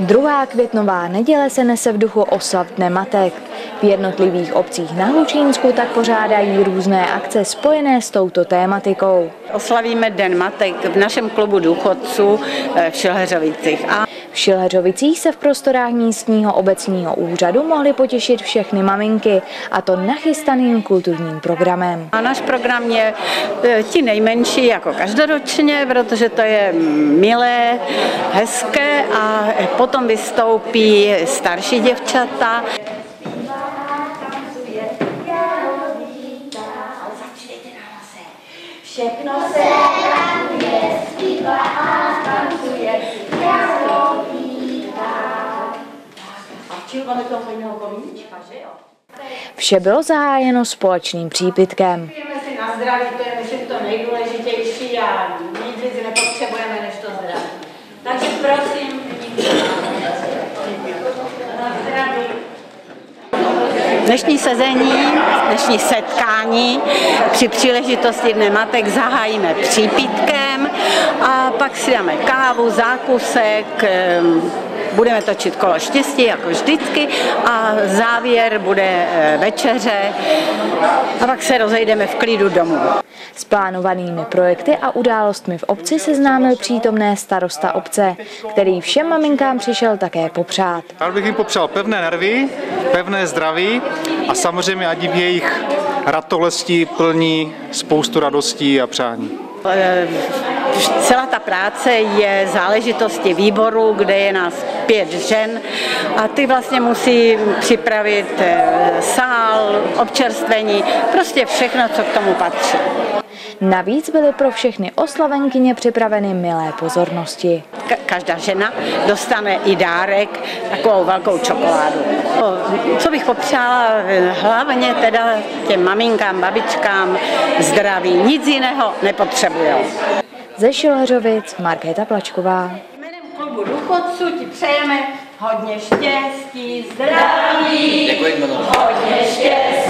Druhá květnová neděle se nese v duchu oslav Dne matek. V jednotlivých obcích na Hlučínsku tak pořádají různé akce spojené s touto tématikou. Oslavíme Den matek v našem klubu důchodců eh, v Šilheřovicích. A V Šilheřovicích se v prostorách místního obecního úřadu mohly potěšit všechny maminky, a to nachystaným kulturním programem. a náš program je eh, ti nejmenší jako každoročně, protože to je milé, hezké a potom vystoupí starší děvčata. Všechno se Koníčka, že jo? Vše bylo zahájeno společným přípitkem. Pijeme si na zdraví, to je myslím to nejdůležitější a nic víc nepotřebujeme než to zdraví. Takže prosím, na zdraví. Dnešní sezení, dnešní setkání při příležitosti Dne matek zahájíme přípitkem a pak si dáme kávu, zákusek, budeme točit kolo štěstí jako vždycky a závěr bude eh, večeře a pak se rozejdeme v klidu domů. S plánovanými projekty a událostmi v obci seznámil přítomné starosta obce, který všem maminkám přišel také popřát. Rád bych jim popřál pevné nervy, pevné zdraví a samozřejmě ať v jejich ratolesti plní spoustu radostí a přání. Eh, Celá ta práce je záležitosti výboru, kde je nás pět žen a ty vlastně musí připravit eh, sál, občerstvení, prostě všechno, co k tomu patří. Navíc byly pro všechny oslavenkyně připraveny milé pozornosti. Ka- Každá žena dostane i dárek, takovou velkou čokoládu. O, Co bych popřála eh, hlavně teda těm maminkám, babičkám zdraví, nic jiného nepotřebují. Ze Šilheřovic Markéta Plačková. Jménem klubu důchodců ti přejeme hodně štěstí, zdraví, hodně štěstí, zdraví, hodně štěstí,